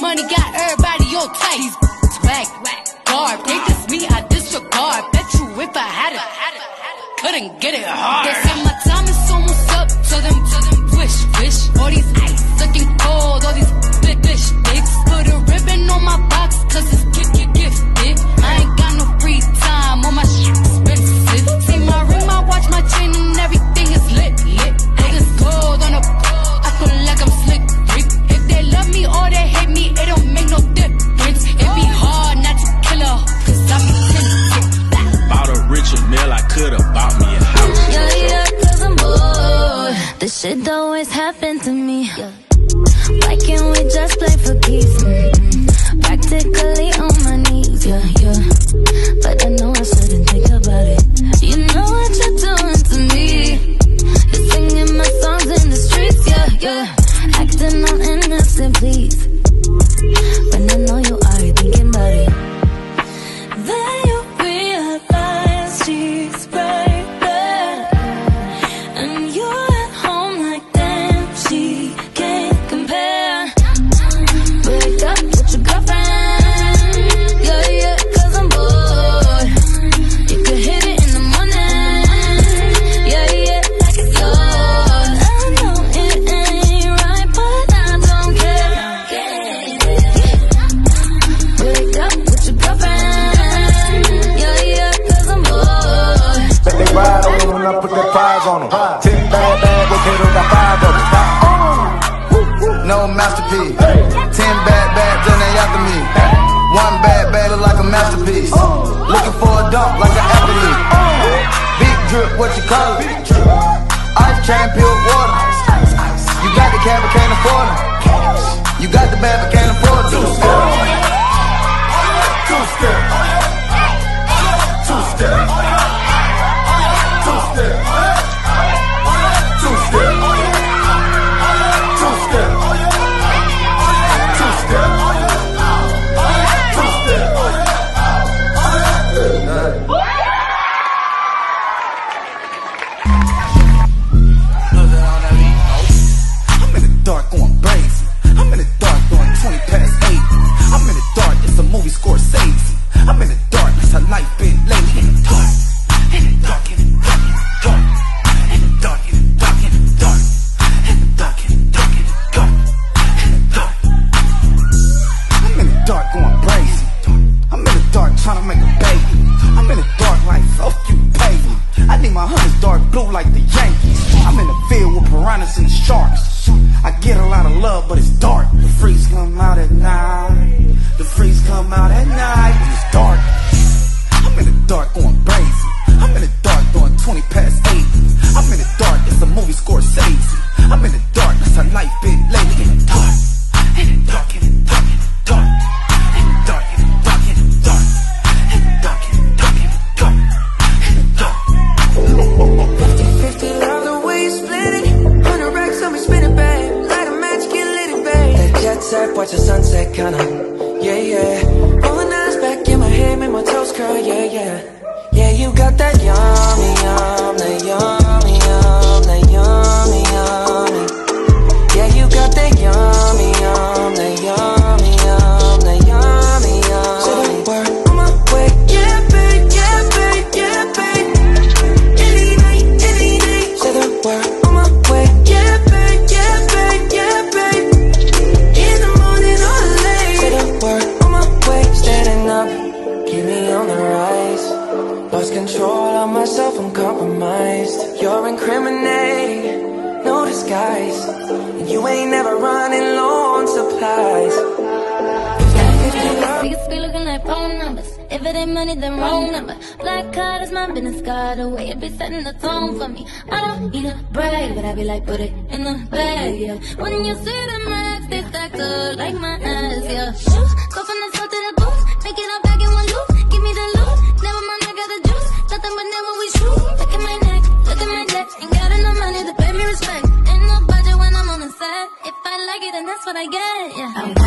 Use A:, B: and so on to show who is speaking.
A: money got everybody all tight. These whack, garb. They diss me, I disregard. Bet you if I had it, couldn't get it hard. Shit
B: always happen to me. Why can't we just play for keeps? Mm-mm. Practically on my knees, yeah,
C: them when I put prize on them. Ten bad bad, okay, don't got five of them. Oh, no masterpiece. Ten bad bad, then they after me. One bad bad look like a masterpiece. Looking for a dunk like an athlete. Big drip, what you call it? Ice chain, pure water. You got the cab, but can't afford it. You got the bad, but can't afford it. Two step. Two step. Life bit lately. In the dark, in the dark, in the dark, in the dark. In the dark, in the dark, in the dark. In the dark, in the dark, in the dark. In the dark.
D: 50 love the way you split it. 100 racks me, spin it. Light a match, get lit, it, babe. Jet set, watch the sunset, kinda. Lost control of myself, I'm compromised. You're incriminating, no disguise. And you ain't never running low on supplies.
B: Niggas be looking like phone numbers. If it ain't money, then wrong number. Black card is my business card. The way it be setting the tone for me. I don't need a brag, but I be like, put it in the bag, yeah. When you see them racks, they stack up like my ass, yeah. Go from the top to the booth, make it up. I get, yeah.